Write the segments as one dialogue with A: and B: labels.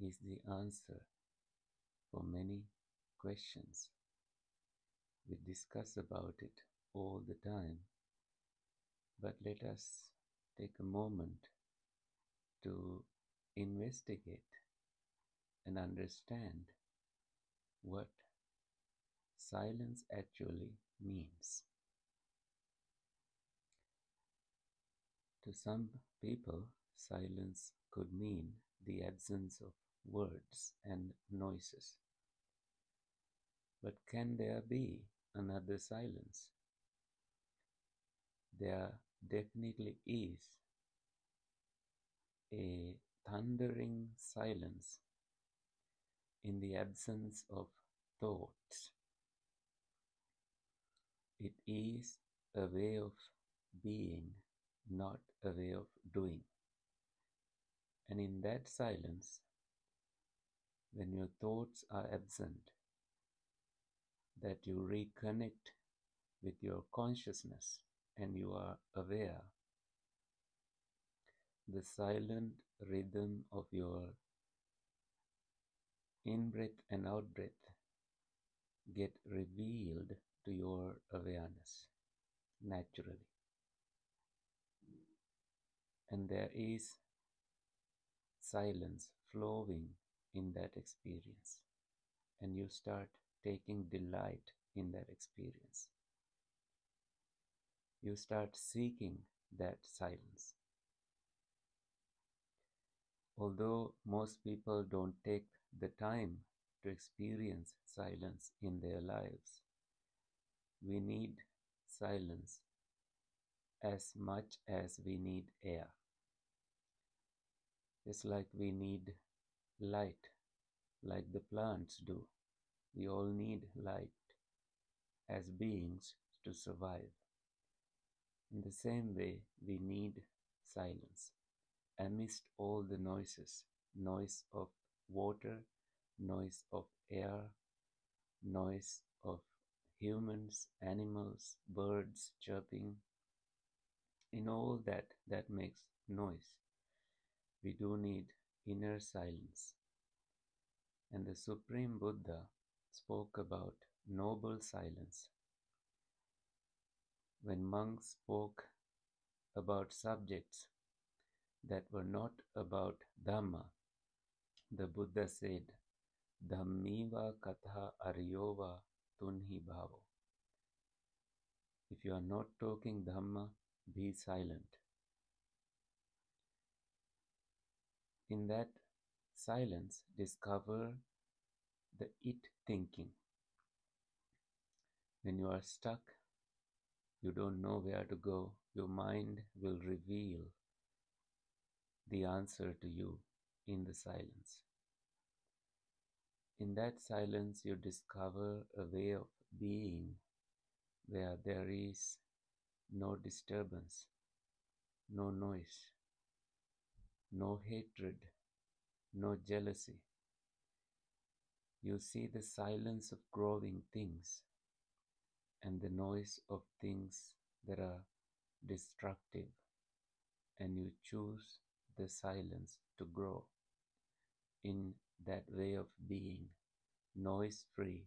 A: is the answer for many questions. We discuss about it all the time, but let us take a moment to investigate and understand what silence actually means. To some people, silence could mean the absence of words and noises. But can there be another silence? There definitely is a thundering silence in the absence of thoughts. It is a way of being, not a way of doing. And in that silence, when your thoughts are absent, that you reconnect with your consciousness and you are aware the silent rhythm of your in breath and out breath get revealed to your awareness naturally. And there is silence flowing in that experience. And you start taking delight in that experience. You start seeking that silence. Although most people don't take the time to experience silence in their lives, we need silence as much as we need air. It's like we need light, like the plants do. We all need light as beings to survive. In the same way, we need silence amidst all the noises noise of water, noise of air, noise of humans, animals, birds chirping. In all that that makes noise, we do need inner silence. And the Supreme Buddha spoke about noble silence. When monks spoke about subjects that were not about Dhamma, the Buddha said, Dhammiva katha aryova tunhi bhavo. If you are not talking Dhamma, be silent. In that silence, discover the it thinking. When you are stuck, you don't know where to go, your mind will reveal the answer to you in the silence. In that silence, you discover a way of being where there is no disturbance, no noise, no hatred, no jealousy. You see the silence of growing things and the noise of things that are destructive, and you choose the silence to grow in that way of being noise free.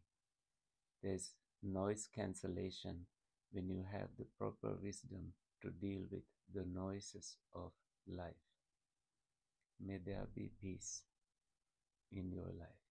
A: There's noise cancellation when you have the proper wisdom to deal with the noises of life. May there be peace in your life.